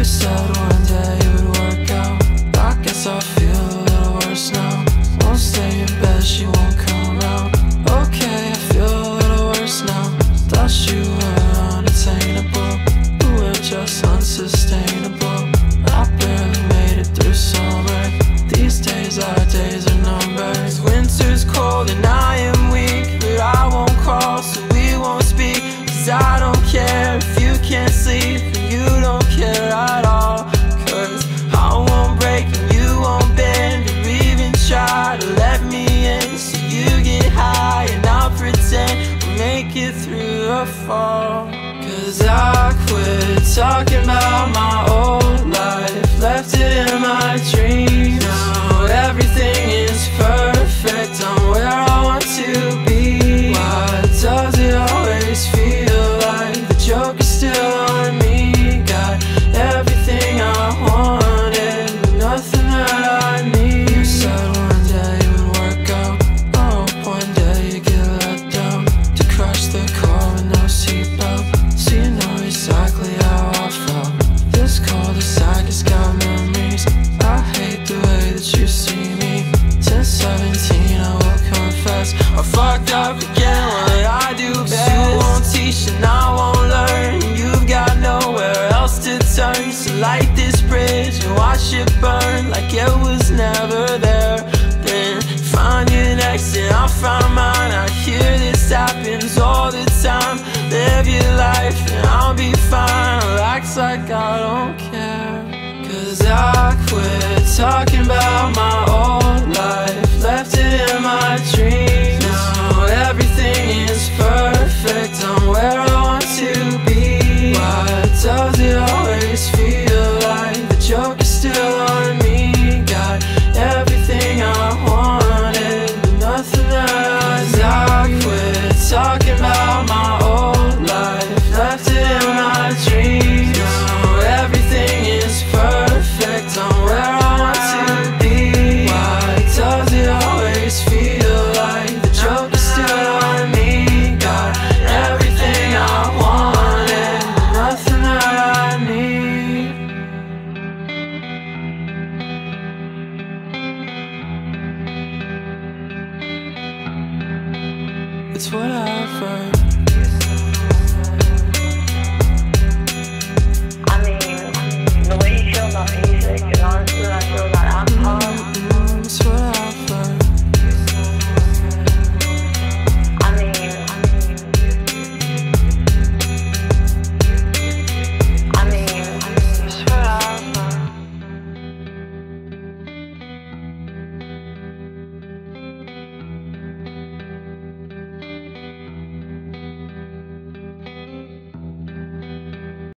You said one day it would work out. I guess I feel a little worse now. Won't stay in bed, she won't come out. Okay, I feel a little worse now. Thought you were unattainable. You were just unsustainable. I barely made it through summer. These days, our days are numbered. Winter's cold and I am weak, but I won't call, so we won't speak. Cause I don't care can't and you don't care at all. Cause I won't break and you won't bend, or even try to let me in. So you get high and I'll pretend we'll make it through the fall. Cause I quit talking about my old life, and watch it burn like it was never there. Then find your next and I'll find mine. I hear this happens all the time. Live your life and I'll be fine. Acts like I don't care. Cause I quit talking about my old It's whatever. I mean,